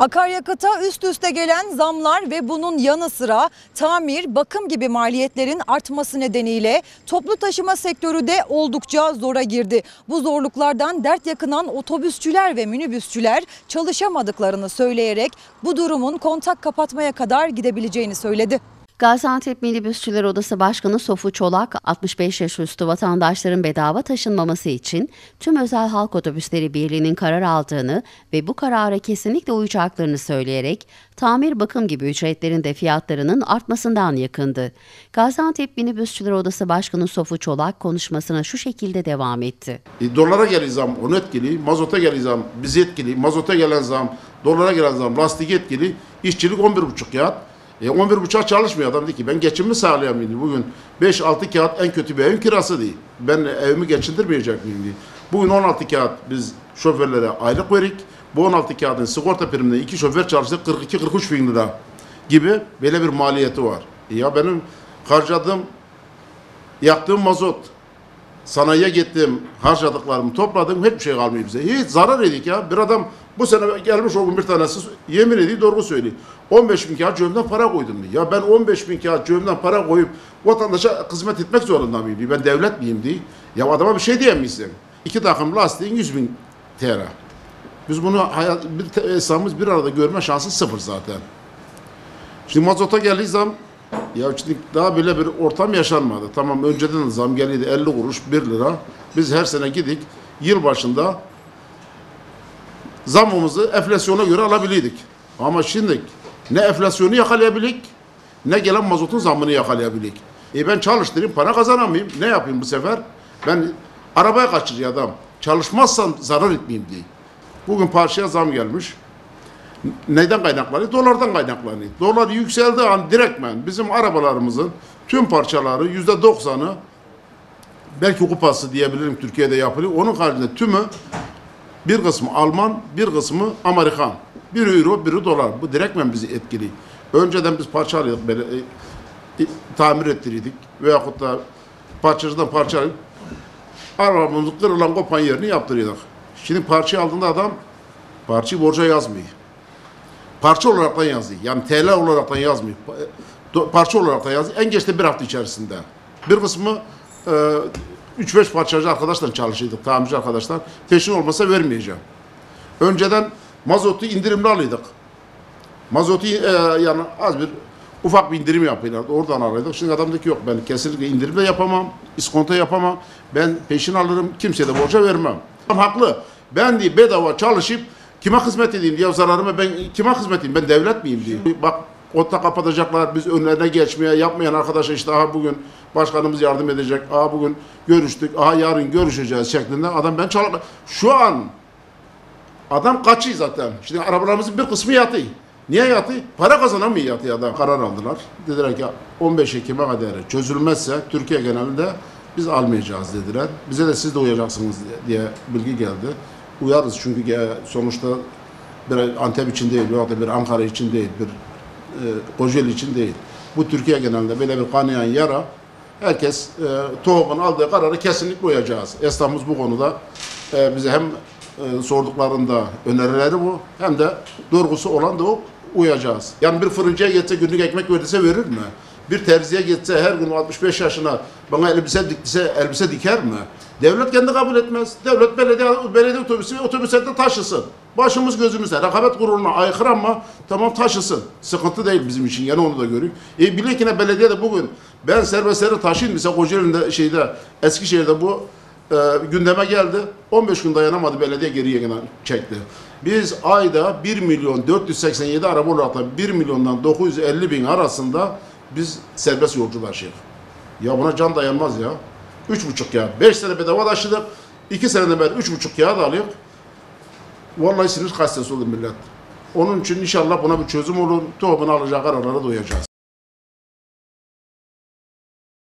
Akaryakıta üst üste gelen zamlar ve bunun yanı sıra tamir, bakım gibi maliyetlerin artması nedeniyle toplu taşıma sektörü de oldukça zora girdi. Bu zorluklardan dert yakınan otobüsçüler ve minibüsçüler çalışamadıklarını söyleyerek bu durumun kontak kapatmaya kadar gidebileceğini söyledi. Gaziantep Minibüsçüler Odası Başkanı Sofu Çolak, 65 yaş üstü vatandaşların bedava taşınmaması için tüm özel halk otobüsleri birliğinin karar aldığını ve bu karara kesinlikle uyacaklarını söyleyerek tamir bakım gibi ücretlerin de fiyatlarının artmasından yakındı. Gaziantep Minibüsçüler Odası Başkanı Sofu Çolak konuşmasına şu şekilde devam etti. E, dolara gelen zam onu etkili, mazota gelen zam bizi etkili, mazota gelen zam, dolara gelen zam lastik etkili, işçilik 11,5 kağıt. E 11,5 çalışmıyor adam dedi ki ben geçimimi sağlayamayayım bugün 5-6 kağıt en kötü bir evin kirası değil. Ben evimi geçindirmeyecek miyim diye. Bugün 16 kağıt biz şoförlere aylık verik. Bu 16 kağıdın sigorta primine iki şoför çalıştı 42-43 bin lira gibi böyle bir maliyeti var. E ya benim harcadığım yaktığım mazot, sanayiye gittim, harcadıklarımı topladım, hiçbir şey kalmıyor bize. Hiç zarar edik ya. Bir adam bu sene gelmiş o bir tanesi yemin ediyor, doğru söylüyor. 15 bin kağıt cebimden para koydum diyor. Ya ben 15 bin kağıt cebimden para koyup vatandaşa hizmet etmek zorunda mıyım diyor. Ben devlet miyim diye. Ya adama bir şey diyemezsin. İki takım lastiğin 100 bin TL. Biz bunu hayat, bir hesabımız bir arada görme şansı sıfır zaten. Şimdi mazota geldiği zam ya şimdi daha böyle bir ortam yaşanmadı. Tamam önceden de zam geliydi 50 kuruş 1 lira. Biz her sene gidik yıl başında zamımızı enflasyona göre alabiliydik. Ama şimdi ne enflasyonu yakalayabilik ne gelen mazotun zammını yakalayabilik. E ben çalıştırayım para kazanamayayım. Ne yapayım bu sefer? Ben arabaya kaçırıyor adam. Çalışmazsam zarar etmeyeyim diye. Bugün parçaya zam gelmiş. Neden kaynaklanıyor? Dolardan kaynaklanıyor. Dolar yükseldiği an direktmen bizim arabalarımızın tüm parçaları yüzde doksanı belki kupası diyebilirim Türkiye'de yapılıyor. Onun haricinde tümü bir kısmı Alman, bir kısmı Amerikan. Bir euro, biri dolar. Bu direktmen bizi etkiliyor. Önceden biz parça alıyorduk, böyle, e, e, tamir ettiriydik. Veyahut da parçacıdan parça alıp arabamızın kırılan kopan yerini yaptırıyorduk. Şimdi parça aldığında adam parçayı borca yazmıyor. Parça olaraktan yazıyor. Yani TL olaraktan yazmıyor. Pa- do- Parça olaraktan yazıyor. En geç de bir hafta içerisinde. Bir kısmı e, 3-5 parçacı arkadaşlar çalışıyorduk. Tamirci arkadaşlar. Peşin olmasa vermeyeceğim. Önceden mazotu indirimli alıyorduk. Mazotu e, yani az bir ufak bir indirim yapıyorlardı. Oradan alıyorduk. Şimdi adam diyor ki yok ben kesinlikle indirim de yapamam. iskonto yapamam. Ben peşin alırım. Kimseye de borca vermem. Adam haklı. Ben diye bedava çalışıp kime hizmet edeyim diye zararımı ben kime hizmet edeyim? Ben devlet miyim diye. Bak otta kapatacaklar. Biz önlerine geçmeye yapmayan arkadaşa işte aha bugün başkanımız yardım edecek. Aha bugün görüştük. Aha yarın görüşeceğiz şeklinde. Adam ben çalak. Şu an Adam kaçıyor zaten. Şimdi arabalarımızın bir kısmı yatıyor. Niye yatıyor? Para kazanamıyor yatıyor adam. Karar aldılar. Dediler ki 15 Ekim'e kadar çözülmezse Türkiye genelinde biz almayacağız dediler. Bize de siz de uyacaksınız diye bilgi geldi. Uyarız çünkü ge- sonuçta bir Antep için değil, ya da bir Ankara için değil, bir e, Kocaeli için değil. Bu Türkiye genelinde böyle bir kanayan yara. Herkes e, TOİK'un aldığı kararı kesinlikle uyacağız. Esnafımız bu konuda e, bize hem e, sorduklarında önerileri bu hem de doğrusu olan da o uyacağız. Yani bir fırıncıya gitse günlük ekmek verirse verir mi? Bir terziye gitse her gün 65 yaşına bana elbise diktise elbise diker mi? Devlet kendi kabul etmez. Devlet belediye, belediye otobüsü otobüslerinde taşısın. Başımız gözümüzde. Rekabet kuruluna aykırı ama tamam taşısın. Sıkıntı değil bizim için. Yani onu da görüyor. E bilekine belediye de bugün ben serbestleri taşıyayım mesela Kocaeli'nde şeyde Eskişehir'de bu e, gündeme geldi. 15 gün dayanamadı belediye geriye çekti. Biz ayda 1 milyon 487 araba olarak 1 milyondan 950 bin arasında biz serbest yolcu taşıyoruz. Ya buna can dayanmaz ya. 3,5 ya. 5 sene bedava taşıdık. 2 senede ben 3,5 kağıt alıyorum. Vallahi sinir hastası olur millet. Onun için inşallah buna bir çözüm olur. TOİK'un alacağı kararlara doyacağız.